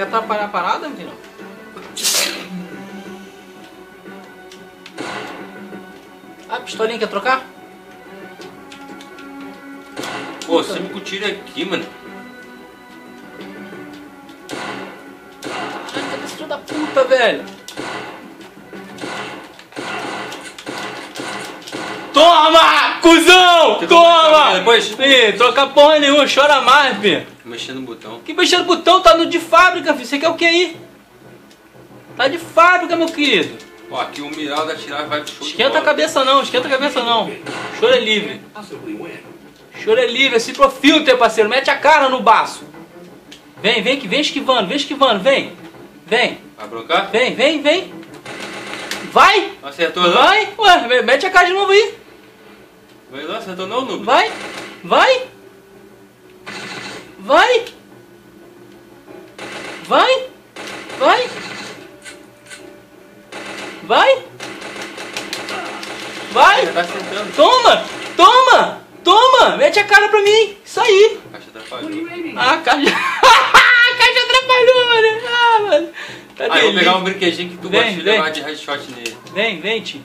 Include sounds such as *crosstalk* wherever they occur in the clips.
quer atrapalhar a parada, meu filho? Ah, pistolinha quer trocar? Pô, você me tiro aqui, mano. Esse filho da puta, velho? Toma, cuzão! Toma! depois? Ih, troca porra nenhuma, chora mais, filho. Mexendo no botão. Que mexendo no botão, tá no de fábrica, filho. Você quer o que aí? Tá de fábrica, meu querido. Ó, aqui o miral da tirar vai pro show Esquenta a cabeça não, esquenta a cabeça não. Choro é livre. Possibly win. Choro é livre, é citrofilter, parceiro. Mete a cara no baço. Vem, vem que vem esquivando, vem esquivando, vem. Vem, Vai broncar? vem, vem, vem. Vai! Acertou não? Vai! Ué, me- mete a cara de novo aí. Vai não acertou não, noob? Vai! Vai! Vai! Vai! Vai! Vai! Vai! Tá. Toma! Toma! Toma! Mete a cara pra mim! Isso aí! A caixa atrapalhou. Ah, a caixa... *laughs* a caixa atrapalhou, mano! Ah, mano! Tá Aí, vou pegar um brinquedinho que tu Vem, gosta de vem. levar de headshot nele. Vem, vem, tio.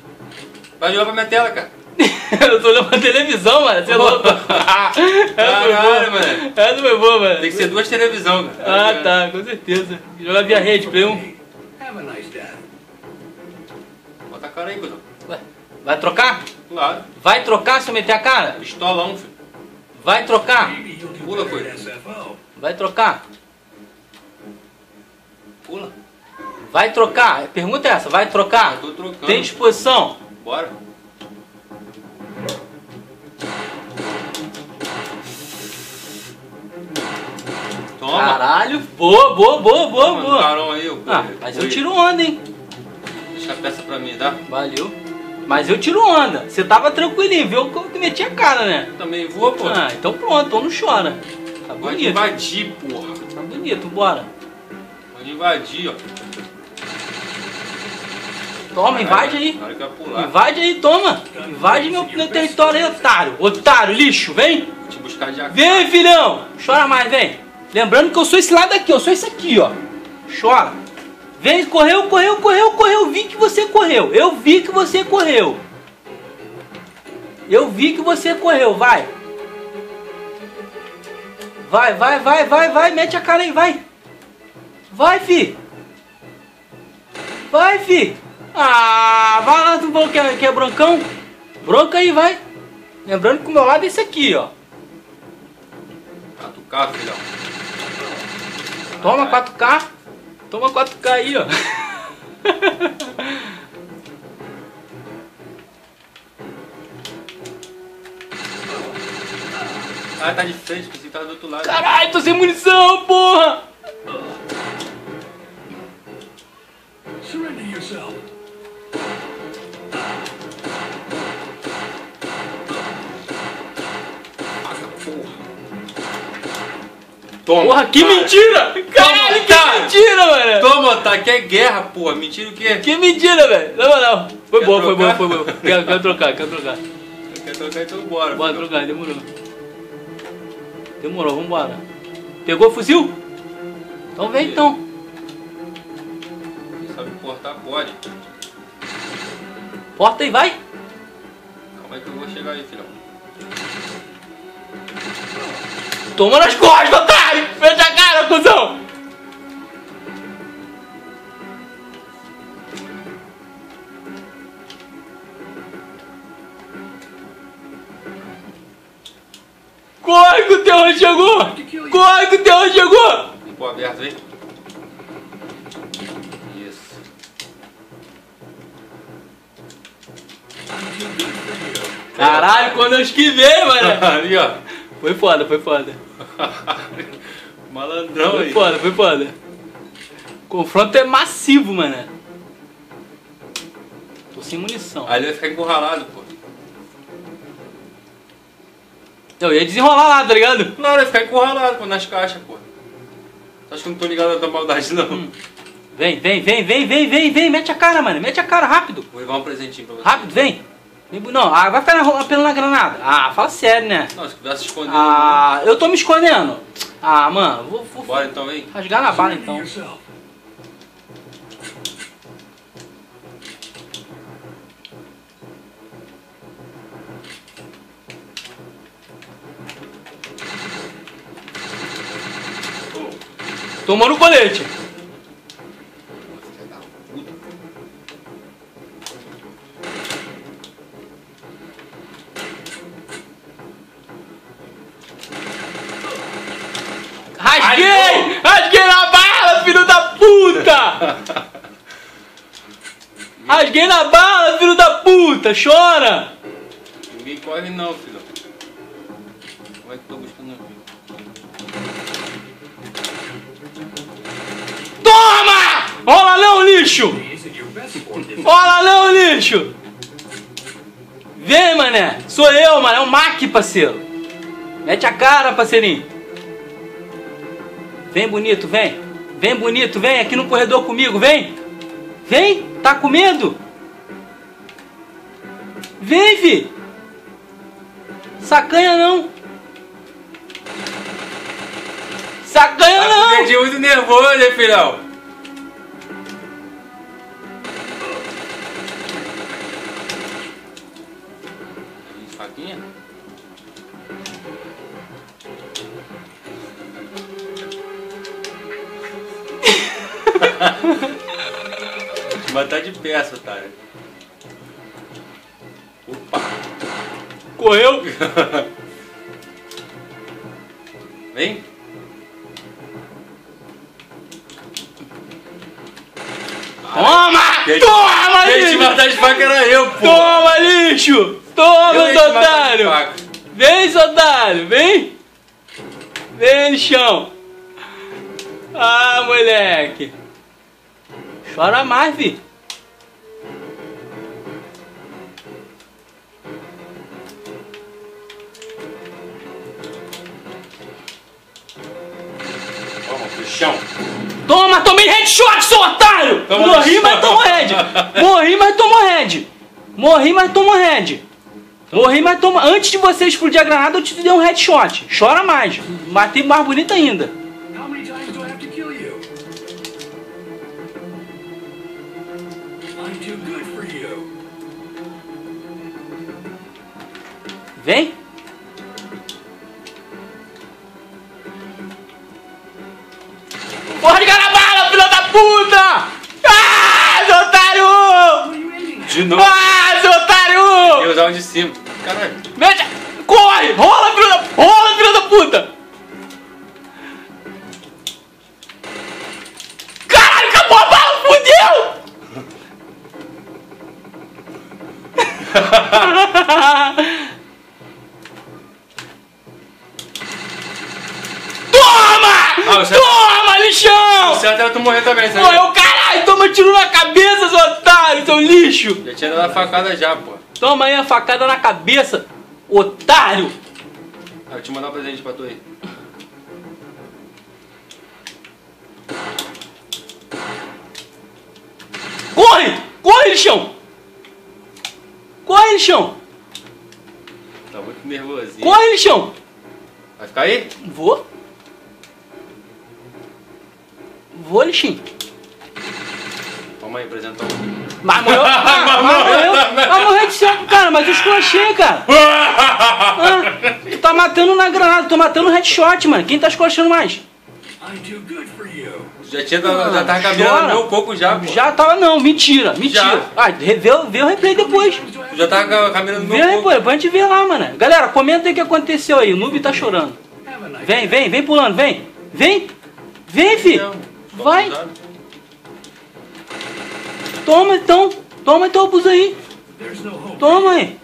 Vai jogar pra minha tela, cara. *laughs* Eu tô olhando pra televisão, mano. Você é louco? *laughs* Caralho, mano. Essa foi boa, mano. Tem que ser duas televisão, cara. Ah, tá, com certeza. Jogar via rede, Play 1. Have a nice death. Bota a cara aí, cuzão. Ué, Vai trocar? Claro. Vai trocar se eu meter a cara? Pistolão, filho. Vai trocar? Pula, coisa. Vai trocar? Pula. Vai trocar? Pergunta é essa, vai trocar? Eu tô trocando. Tem disposição? Bora. Toma. Caralho, boa, boa, boa, boa, Toma, boa. carão aí, eu Ah, mas eu tiro onda, hein? Deixa a peça pra mim, tá? Valeu. Mas eu tiro onda. Você tava tranquilinho, viu que eu meti a cara, né? Eu também vou, pô. Ah, então pronto, então não chora. Tá Pode bonito. invadir, porra. Tá bonito, bora. Pode invadir, ó. Toma, invade aí. Eu. Invade aí, toma. Invade meu, meu território aí, otário. Otário, lixo, vem. Vou te buscar de. Vem, filhão. Chora mais, vem. Lembrando que eu sou esse lado aqui, eu sou esse aqui, ó. Chora. Vem, correu, correu, correu, correu. Vi que você correu. Eu vi que você correu. Eu vi que você correu, vai. Vai, vai, vai, vai, vai. Mete a cara aí, vai. Vai, fi. Vai, fi. Ah, vai lá, tu falou que é, que é broncão. Bronca aí, vai. Lembrando que o meu lado é esse aqui, ó. Catucar, filhão. Toma 4K. Toma 4K aí, ó. Ah, tá de frente, pensei que tava do outro lado. Caralho, tô sem munição, porra. Toma. Porra, que cara. mentira. Caralho, que cara. mentira, mano. Toma, tá aqui é guerra, porra. Mentira o quê? Que mentira, velho. Na moral. Foi Quer bom, foi bom, trocar? foi bom. Quero, quero trocar, quero trocar. Quer trocar então bora. Bora filhão. trocar, demorou. Demorou, vambora. Pegou o fuzil? Então vem então. Quem sabe portar, pode. Porta aí, vai. Calma aí que eu vou chegar aí, filhão. Toma nas costas, otário. Fecha a cara, cuzão. Corre que o terror chegou! Corre que o terror chegou! Ficou aberto aí. Isso. Caralho, quando eu esquivei, mano! *laughs* Ali, ó. Foi foda, foi foda. *laughs* Malandrão Foi aí. foda, foi foda. O confronto é massivo, mano. Tô sem munição. Aí ele vai ficar encurralado, pô. Eu ia desenrolar lá, tá ligado? Não, ele vai ficar encurralado, pô, nas caixas, pô. Acha que eu não tô ligado na tua maldade, não? Hum. Vem, vem, vem, vem, vem, vem, vem, mete a cara, mano. Mete a cara, rápido. Vou levar um presentinho pra você. Rápido, vem. Não, ah, vai ficar na, apenas na granada. Ah, fala sério, né? Não, se tivesse escondendo. Ah, eu tô me escondendo. Ah, mano, vou, vou Bora então, vem. rasgar na bala então. Tomou no colete. Rasguei! Rasguei na bala, filho da puta! Rasguei na bala, filho da puta! Chora! Ninguém corre não, filho. Como é que tô buscando aqui? Toma! Rola não, lixo! Rola não, lixo! Vem, mané! Sou eu, mano! É o Mac, parceiro! Mete a cara, parceirinho! Vem, bonito, vem! Vem, bonito, vem aqui no corredor comigo, vem! Vem! Tá com medo? Vem, fi! Sacanha não! Sacanha Tá não! dedinho muito nervoso, hein, filhão? Faquinha? Mas tá de peça, otário. Opa! Correu! *laughs* Vem! Toma! Quem- Toma, Quem te lixo! matar de faca era eu, pô! Toma, lixo! Toma, otário! Vem, seu otário! Vem! Vem, lixão! Ah, moleque! Chora mais, vi! Toma, puxão! Toma, tomei headshot, seu otário! Toma Morri, mas tomou head! Morri, mas tomou head! Morri, mas tomou head! Morri, mas tomou... Antes de você explodir a granada, eu te dei um headshot. Chora mais. Matei mais bonito ainda. Vem. Porra de cara bala, filha da puta! Ah, seu otário! De novo! Ah, seu Eu otário! usar um de cima. Caralho! Mete... Corre! Rola, filha da... Rola, filha da puta! Caralho, acabou a bala! Fudeu! Toma! *laughs* Ah, você- Toma, lixão! O certo era tu morrer também, sabe? Morreu, caralho! Toma tiro na cabeça, seu otário, seu lixo! Já tinha dado a facada já, pô. Toma aí a facada na cabeça, otário! Ah, eu te mandar um presente pra tu aí. Corre! Corre, lixão! Corre, lixão! Tá muito nervosinho. Corre, lixão! Vai ficar aí? Vou. Vou, lixinho. Toma aí, presentão. Mas morreu. *laughs* Ah, mas morreu. Mas morreu de certo, cara, mas eu esculachei, cara. *laughs* Ah, tu tá matando na granada, tô matando no headshot, mano. Quem tá esculachando mais? I'm too good for you. Já tinha dado, já tava Chora. caminhando no meu coco já, pô. Já tava, não, mentira, mentira. Já. Ah, vê, vê o replay depois. Já tava ca- caminhando no Vê meu coco. pô, depois a gente vê lá, mano. Galera, comenta aí o que aconteceu aí. O noob tá chorando. Vem, vem, vem pulando, vem. Vem. Vem, fi. Não, Vai. Toma então. Toma então, abuso aí. Toma aí.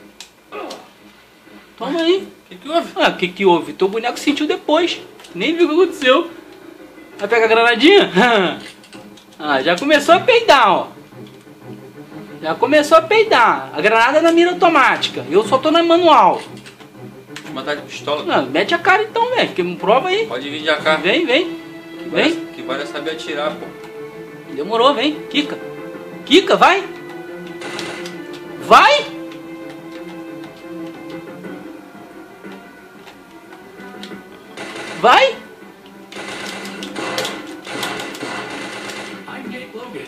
Toma aí. O que que houve? Ah, o que que houve? Teu boneco sentiu depois. Nem viu o que aconteceu. Vai pegar a granadinha? *laughs* ah, já começou a peidar, ó. Já começou a peidar. A granada é na mira automática. Eu só tô na manual. Matar de pistola. Ah, mete a cara então, velho. Prova aí. Pode vir de AK. Vem, vem. Vem agora é saber atirar, pô. Demorou, vem. Kika. Kika, vai. Vai! Vai! I'm Logan.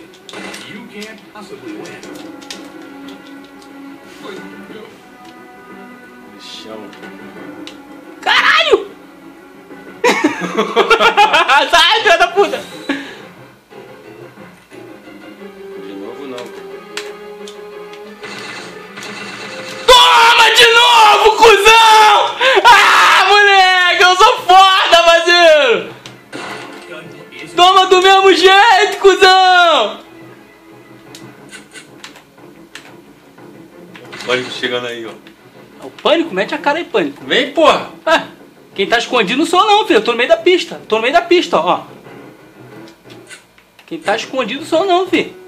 Caralho! *laughs* Sai, filha da puta! De novo não. Toma de novo, cuzão! Ah, moleque, eu sou foda, parceiro! Toma do mesmo jeito, cuzão! Olha chegando aí, ó. O pânico, mete a cara aí, pânico. Vem, porra! Quem tá escondido não sou eu não, filho. Eu tô no meio da pista. Tô no meio da pista, ó. Quem tá escondido sou eu não, filho.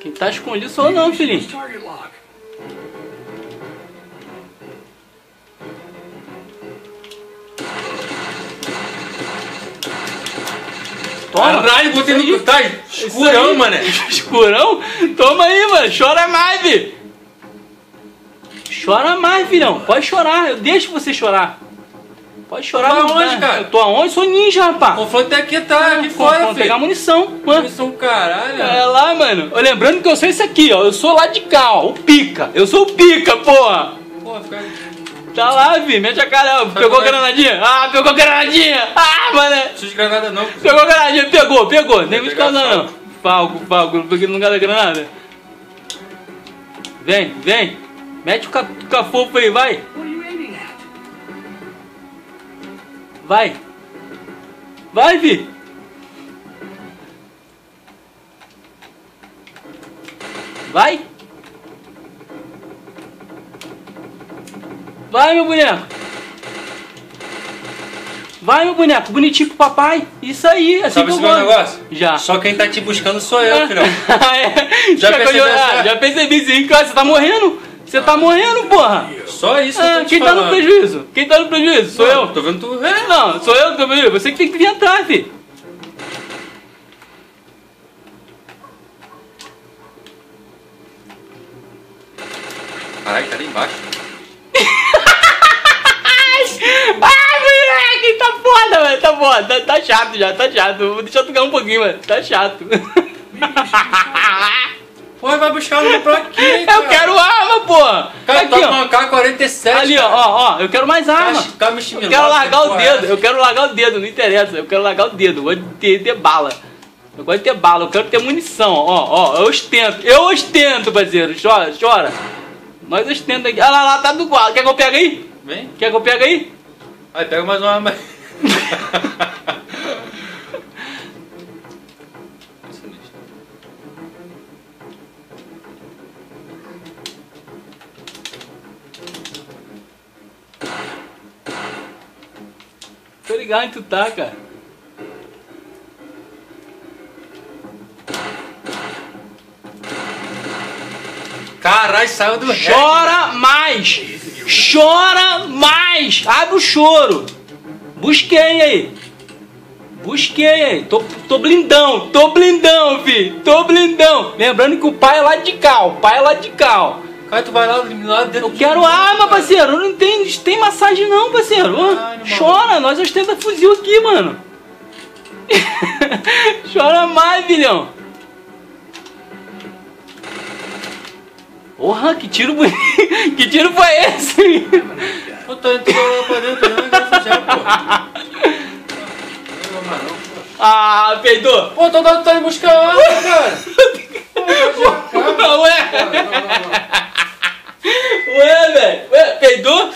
Quem tá escondido sou eu não, filhinho. Toma. Caralho, botei no. Tá escurão, mané. *laughs* Escurão? Toma aí, mano. Chora mais, filho. Chora mais, filhão. Pode chorar. Eu deixo você chorar. Pode chorar, Tá mano. onde, cara? Eu tô aonde? Sou ninja, rapaz. Confronto aqui, tá aqui Vamos fora, pegar filho. munição. Mano. É um caralho. É lá, mano. Ó, Lembrando que eu sou esse aqui, ó. Eu sou lá de cá, ó. O pica. Eu sou o pica, porra. Porra, fica. Tá lá, vi. Mete a cara. ó. Pegou a é? granadinha. Ah, pegou a granadinha. Ah, mano. Não precisa de granada, não. Pegou a granadinha. Pegou, pegou. Nem pegar buscar não. Falco, falco. Não peguei no lugar da granada. Vem, vem. Mete o ca- o cafofo aí, vai. Vai. Vai, Vi. Vai. Vai, meu boneco. Vai, meu boneco. Bonitinho pro papai. Isso aí. Assim Sabe que eu gosto. negócio? Já. Só quem tá te buscando sou eu, filhão. Ah, *laughs* é? Já eu- percebeu ah, essa? já percebi sim. Cara, você tá morrendo. Você tá morrendo, porra. Só isso que eu Ah, quem tá no prejuízo? Quem tá no prejuízo? Sou eu. Tô vendo tu. É. Não, sou eu que tô prejuízo. Você que tem que vir atrás, filho. Caralho, tá ali embaixo. *laughs* Ai, moleque, tá foda, mano. Tá foda. Tá, tá chato já, tá chato. Vou deixar tu ganhar um pouquinho, mano. Tá chato. *laughs* Porra, vai buscar um pra *laughs* quê, cara? Eu quero arma, porra. Cara, Aqui, tá com uma K-47. Ali, ó, ó, ó. Eu quero mais arma. Me Eu quero largar o dedo. Eu quero largar o dedo, não interessa. Eu quero largar o dedo. Eu gosto de ter, ter bala. Eu gosto de ter bala. Eu quero ter munição. Ó, ó. Eu ostento. Eu ostento, parceiro. Chora, chora. Nós ostento aqui. Ah lá, lá, tá do quadro. Quer que eu pegue aí? Vem. Quer que eu pegue aí? Aí, pega mais uma arma. *laughs* ligado onde tu tá, cara. Caralho, saiu do ré. Chora mais! Chora mais! Abre o choro! Busquei aí! Busquei aí! Tô, tô blindão! Tô blindão, fi! Tô blindão! Lembrando que o pai é lá de cá, o pai é lá de cá, ó. Cara, tu vai lá, lá dentro. Eu quero arma, parceiro! Não tem, tem massagem não, parceiro! Caralho, Chora! Nós ostenta fuzil aqui, mano! *laughs* Chora mais, filhão! Porra, que tiro bonito! *laughs* Que tiro foi esse? Entrando lá pra dentro, não é já. Não, não. Ah, peidou! Pô, tô dando tá buscar arma, cara. *laughs* Pô, mano. Ué! Não, não, não, não. Ué, velho! Ué, peidou?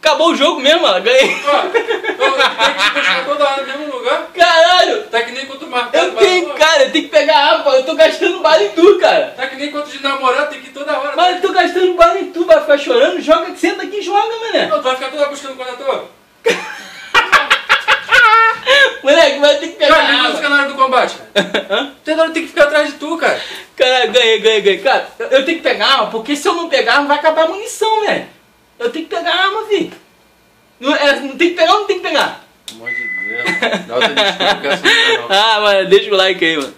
Acabou o jogo mesmo, ó. Ganhei! Ó, toda hora no mesmo lugar. Caralho! Tá que nem quando marcado. Eu tenho, cara, eu tenho que pegar arma, eu tô gastando bala em tu, cara! Tá que nem quando de namorar, tem que ir toda hora. Mas eu tô gastando bala em tu, vai ficar chorando? Joga, senta aqui e joga, mané! Não, tu vai ficar toda hora buscando quando eu tô. *laughs* Moleque, vai ter que pegar Cara, não arma! fica na hora do combate. *laughs* Toda hora tem que ficar atrás de tu, cara. Caralho, ganhei, ganhei, ganhei. Cara, eu, tenho que pegar arma, porque se eu não pegar arma, vai acabar a munição, velho. Eu tenho que pegar arma, vi. Não, é, não tem que pegar ou não tem que pegar? Pelo amor de Deus. Dá outra desculpa, não. *laughs* Ah, mano, deixa o like aí, mano.